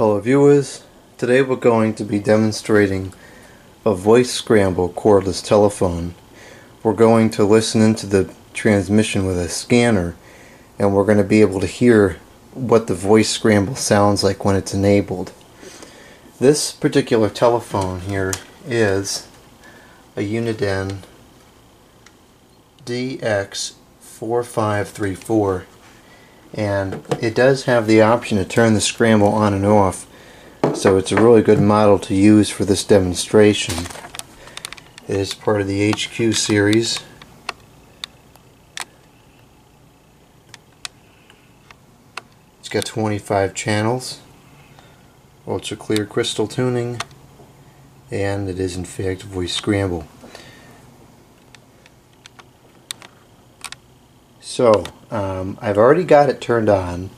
Hello viewers, today we're going to be demonstrating a voice scramble cordless telephone. We're going to listen into the transmission with a scanner and we're going to be able to hear what the voice scramble sounds like when it's enabled. This particular telephone here is a Uniden DX4534 and it does have the option to turn the scramble on and off. So it's a really good model to use for this demonstration. It is part of the HQ series. It's got 25 channels ultra clear crystal tuning and it is in fact voice scramble. So, um, I've already got it turned on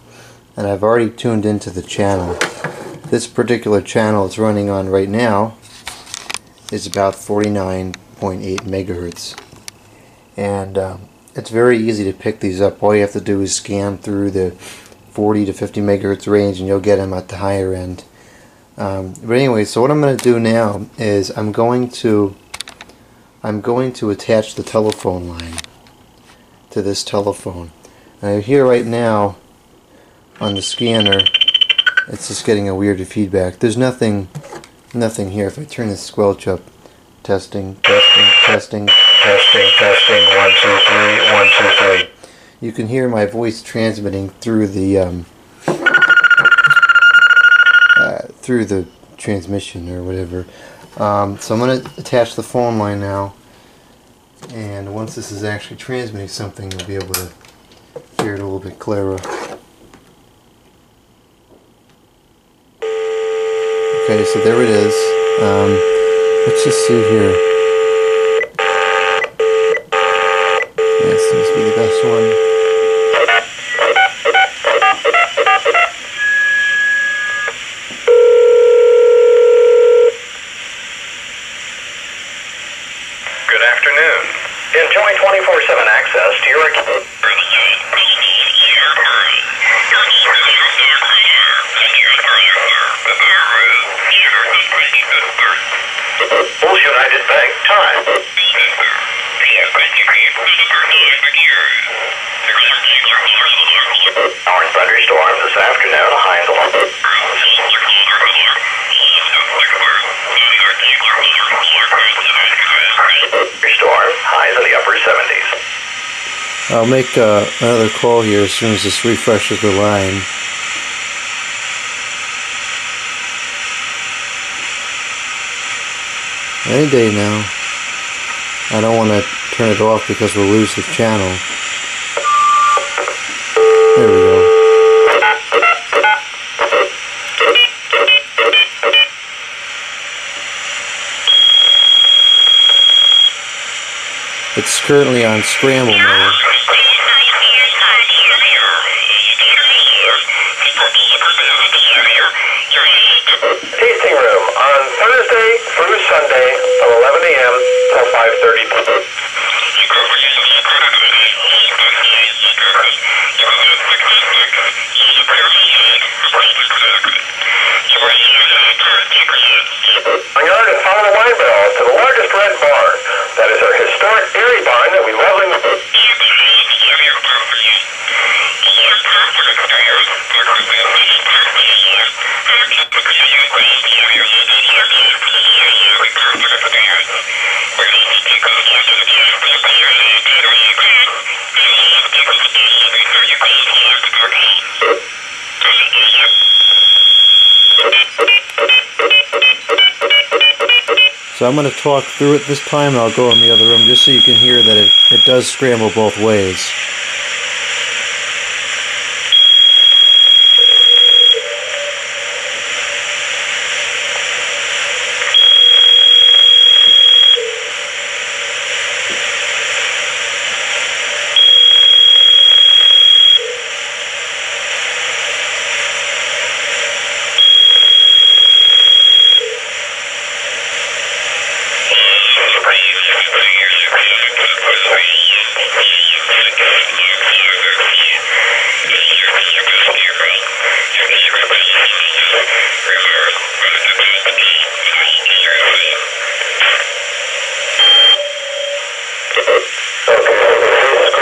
and I've already tuned into the channel. This particular channel it's running on right now is about 49.8 megahertz. And um, it's very easy to pick these up. All you have to do is scan through the 40 to 50 megahertz range and you'll get them at the higher end. Um, but anyway, so what I'm going to do now is I'm going to I'm going to attach the telephone line to this telephone. And here right now on the scanner it's just getting a weird feedback. There's nothing nothing here. If I turn the squelch up, testing, testing, testing, testing, testing, one, two, three, one, two, three. You can hear my voice transmitting through the um, uh, through the transmission or whatever. Um, so I'm going to attach the phone line now and once this is actually transmitting something you'll be able to hear it a little bit clearer. Okay, so there it is. Um, let's just see here. That seems to be the best one. Good afternoon. Enjoy 24-7 access to your account. United Thunderstorms this afternoon, high Storm, highs in the upper 70s. I'll make uh, another call here as soon as this refreshes the line. Any day now. I don't want to turn it off because we'll lose the channel. There we go. It's currently on scramble mode. Tasting room on Thursday through Sunday from 11 a.m. On yard and follow the wine barrels to the largest red barn. That is our historic dairy barn that we lovingly... So I'm going to talk through it this time and I'll go in the other room just so you can hear that it, it does scramble both ways.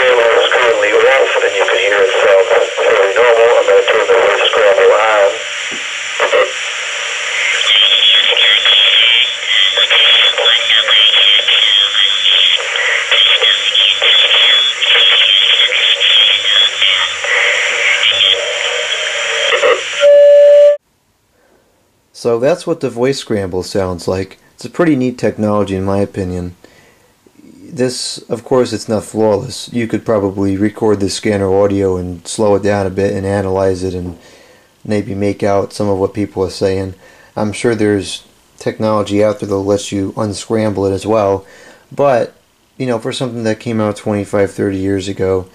Voice is currently off, and you can hear it sound fairly normal. I'm going to turn the voice scramble on. So that's what the voice scramble sounds like. It's a pretty neat technology in my opinion. This, of course, it's not flawless. You could probably record the scanner audio and slow it down a bit and analyze it and maybe make out some of what people are saying. I'm sure there's technology out there that lets you unscramble it as well. But, you know, for something that came out 25, 30 years ago,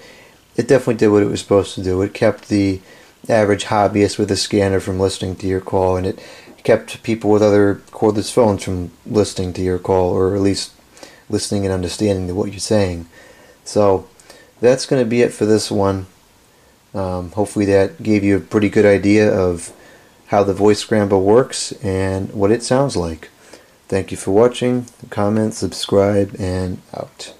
it definitely did what it was supposed to do. It kept the average hobbyist with a scanner from listening to your call, and it kept people with other cordless phones from listening to your call, or at least listening and understanding to what you're saying. So that's going to be it for this one. Um, hopefully, that gave you a pretty good idea of how the voice scramble works and what it sounds like. Thank you for watching. Comment, subscribe, and out.